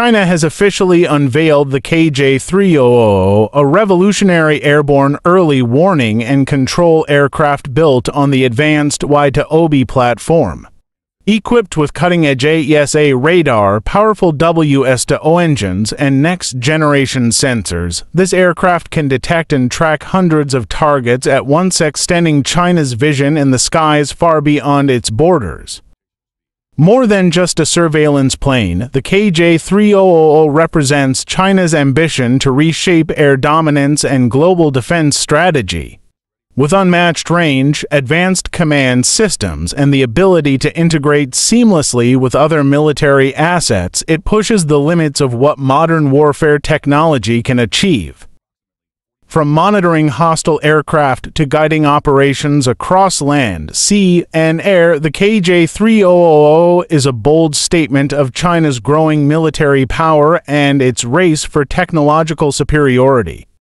China has officially unveiled the KJ-300, a revolutionary airborne early warning and control aircraft built on the advanced Y-20B platform. Equipped with cutting-edge AESA radar, powerful WS-20 engines, and next-generation sensors, this aircraft can detect and track hundreds of targets at once extending China's vision in the skies far beyond its borders. More than just a surveillance plane, the KJ-300 represents China's ambition to reshape air dominance and global defense strategy. With unmatched range, advanced command systems, and the ability to integrate seamlessly with other military assets, it pushes the limits of what modern warfare technology can achieve. From monitoring hostile aircraft to guiding operations across land, sea, and air, the KJ-300 is a bold statement of China's growing military power and its race for technological superiority.